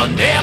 donde